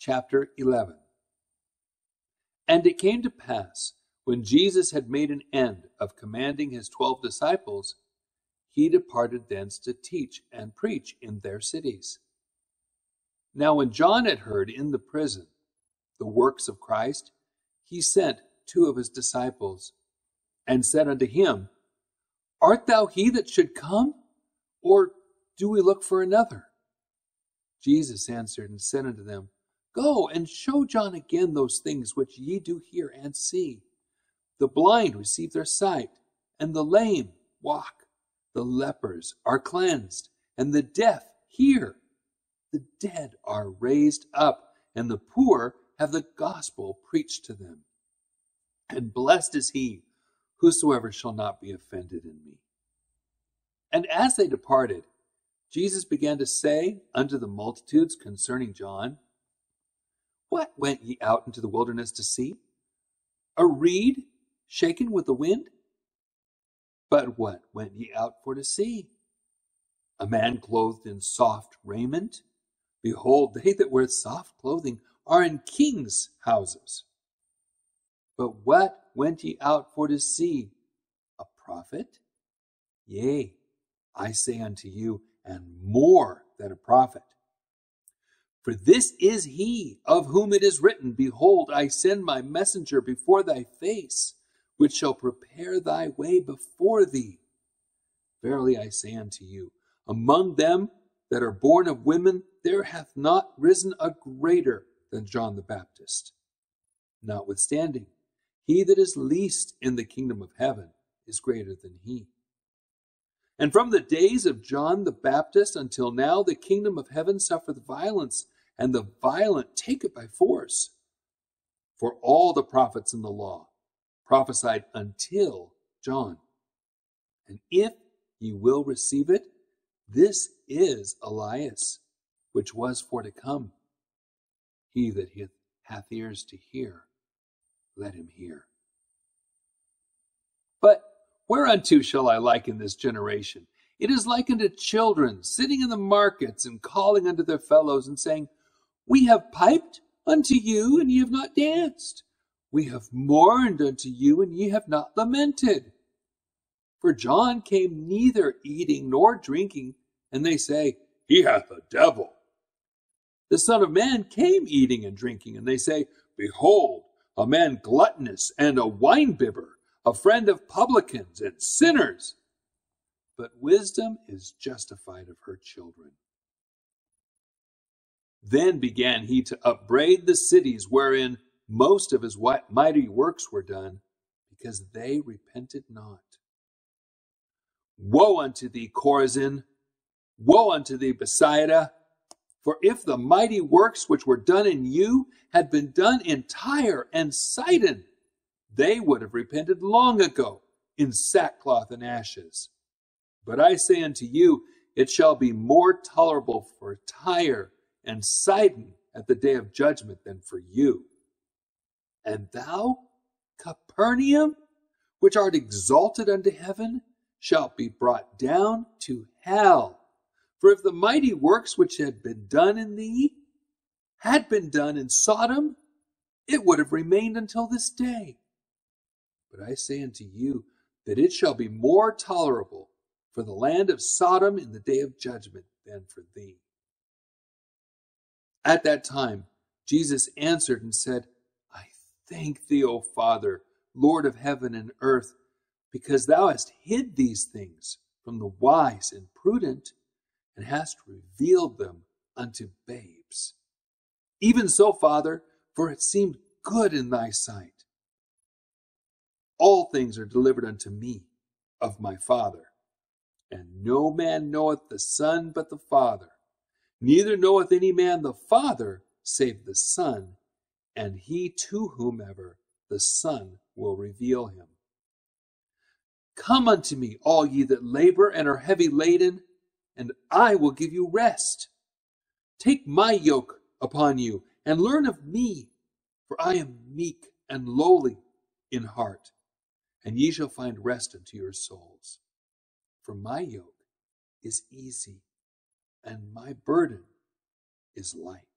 chapter 11. And it came to pass, when Jesus had made an end of commanding his twelve disciples, he departed thence to teach and preach in their cities. Now, when John had heard in the prison the works of Christ, he sent two of his disciples and said unto him, Art thou he that should come, or do we look for another? Jesus answered and said unto them, Go and show John again those things which ye do hear and see. The blind receive their sight, and the lame walk. The lepers are cleansed, and the deaf hear. The dead are raised up, and the poor have the gospel preached to them. And blessed is he whosoever shall not be offended in me. And as they departed, Jesus began to say unto the multitudes concerning John, What went ye out into the wilderness to see? A reed shaken with the wind? But what went ye out for to see? A man clothed in soft raiment? Behold, they that wear soft clothing are in kings' houses. But what went ye out for to see? A prophet? Yea, I say unto you, and more than a prophet. For this is he of whom it is written, Behold, I send my messenger before thy face, which shall prepare thy way before thee. Verily I say unto you, among them that are born of women, there hath not risen a greater than John the Baptist. Notwithstanding, he that is least in the kingdom of heaven is greater than he. And from the days of John the Baptist until now, the kingdom of heaven suffereth violence, and the violent take it by force. For all the prophets in the law prophesied until John. And if ye will receive it, this is Elias, which was for to come. He that hath ears to hear, let him hear. But Whereunto shall I liken this generation? It is like unto children sitting in the markets and calling unto their fellows and saying, We have piped unto you, and ye have not danced. We have mourned unto you, and ye have not lamented. For John came neither eating nor drinking, and they say, He hath a devil. The Son of Man came eating and drinking, and they say, Behold, a man gluttonous and a winebibber a friend of publicans and sinners. But wisdom is justified of her children. Then began he to upbraid the cities wherein most of his mighty works were done, because they repented not. Woe unto thee, Chorazin! Woe unto thee, Bethsaida! For if the mighty works which were done in you had been done in Tyre and Sidon, they would have repented long ago in sackcloth and ashes. But I say unto you, it shall be more tolerable for Tyre and Sidon at the day of judgment than for you. And thou, Capernaum, which art exalted unto heaven, shalt be brought down to hell. For if the mighty works which had been done in thee had been done in Sodom, it would have remained until this day. But I say unto you that it shall be more tolerable for the land of Sodom in the day of judgment than for thee. At that time, Jesus answered and said, I thank thee, O Father, Lord of heaven and earth, because thou hast hid these things from the wise and prudent, and hast revealed them unto babes. Even so, Father, for it seemed good in thy sight. All things are delivered unto me of my Father. And no man knoweth the Son but the Father. Neither knoweth any man the Father save the Son, and he to whomever the Son will reveal him. Come unto me, all ye that labor and are heavy laden, and I will give you rest. Take my yoke upon you, and learn of me, for I am meek and lowly in heart and ye shall find rest unto your souls. For my yoke is easy, and my burden is light.